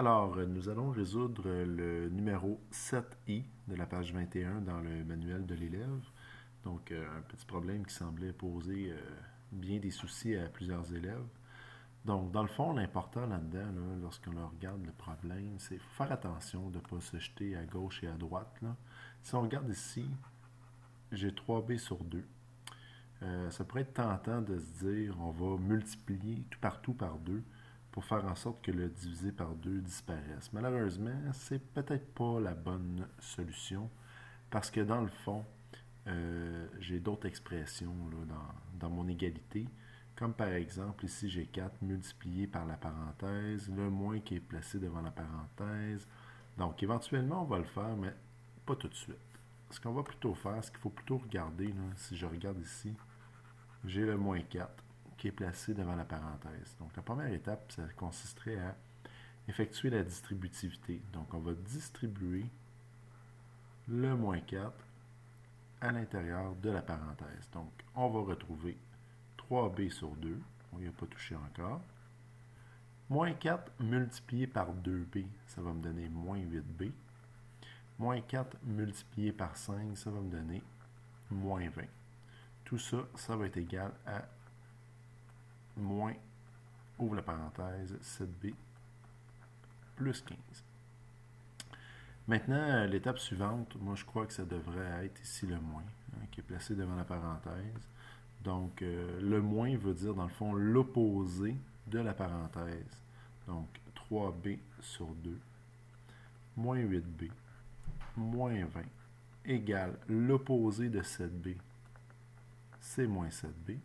Alors, euh, nous allons résoudre le numéro 7i de la page 21 dans le manuel de l'élève. Donc, euh, un petit problème qui semblait poser euh, bien des soucis à plusieurs élèves. Donc, dans le fond, l'important là-dedans, lorsqu'on regarde le problème, c'est faire attention de ne pas se jeter à gauche et à droite. Si on regarde ici, j'ai 3b sur 2. ça pourrait être tentant de se dire, on va multiplier tout partout par 2 pour faire en sorte que le divisé par 2 disparaisse. Malheureusement, c'est peut-être pas la bonne solution parce que dans le fond, euh, j'ai d'autres expressions dans, dans, mon égalité, comme par exemple ici j'ai 4 multiplié par la parenthèse, le moins qui est placé devant la parenthèse. Donc éventuellement on va le faire, mais pas tout de suite. Ce qu'on va plutôt faire, ce qu'il faut plutôt regarder, si je regarde ici, j'ai le moins 4 qui est placé devant la parenthèse. Donc, la première étape, ça consisterait à effectuer la distributivité. Donc, on va distribuer le moins 4 à l'intérieur de la parenthèse. Donc, on va retrouver 3b sur 2. On n'y a pas touché encore. Moins 4 multiplié par 2b, ça va me donner moins 8b. Moins 4 multiplié par 5, ça va me donner moins 20. Tout ça, ça va être égal à moins, ouvre la parenthèse, 7b plus 15. Maintenant, l'étape suivante, moi je crois que ça devrait être ici le moins, hein, qui est placé devant la parenthèse. Donc, euh, le moins veut dire, dans le fond, l'opposé de la parenthèse. Donc, 3b sur 2, moins 8b, moins 20, égale l'opposé de 7b, c'est moins 7b,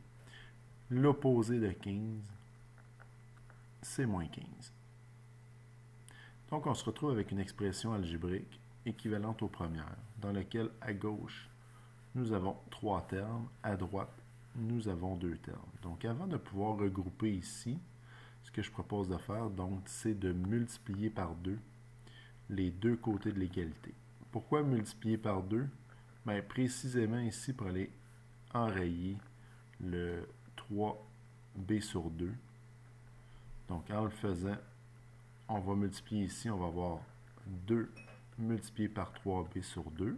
L'opposé de 15, c'est moins 15. Donc, on se retrouve avec une expression algébrique équivalente aux premières, dans laquelle, à gauche, nous avons trois termes, à droite, nous avons deux termes. Donc, avant de pouvoir regrouper ici, ce que je propose de faire, donc, c'est de multiplier par deux les deux côtés de l'égalité. Pourquoi multiplier par deux? Bien, précisément ici, pour aller enrayer le 3b sur 2. Donc, en le faisant, on va multiplier ici, on va avoir 2 multiplié par 3b sur 2,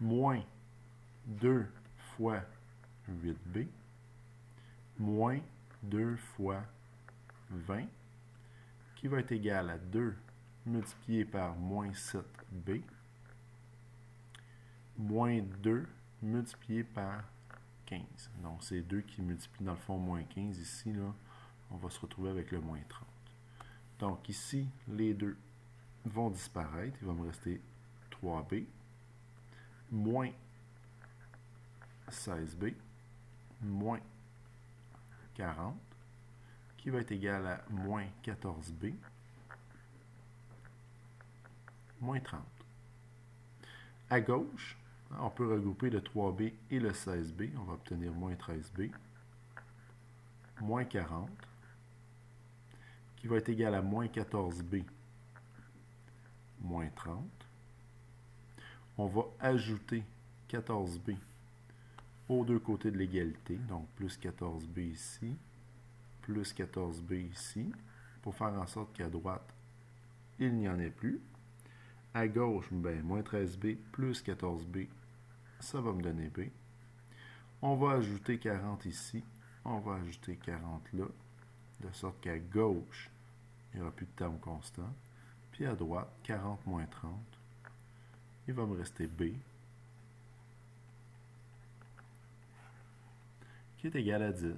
moins 2 fois 8b, moins 2 fois 20, qui va être égal à 2 multiplié par moins 7b, moins 2 multiplié par 15. Donc, c'est 2 qui multiplient dans le fond moins 15. Ici, on va se retrouver avec le moins 30. Donc, ici, les deux vont disparaître. Il va me rester 3b moins 16b moins 40 qui va être égal à moins 14b moins 30. À gauche, on peut regrouper le 3b et le 16b. On va obtenir moins 13b, moins 40, qui va être égal à moins 14b, moins 30. On va ajouter 14b aux deux côtés de l'égalité, donc plus 14b ici, plus 14b ici, pour faire en sorte qu'à droite, il n'y en ait plus. À gauche, ben, moins 13b plus 14b, ça va me donner b. On va ajouter 40 ici. On va ajouter 40 là. De sorte qu'à gauche, il n'y aura plus de terme constant. Puis à droite, 40 moins 30. Il va me rester b. Qui est égal à 10.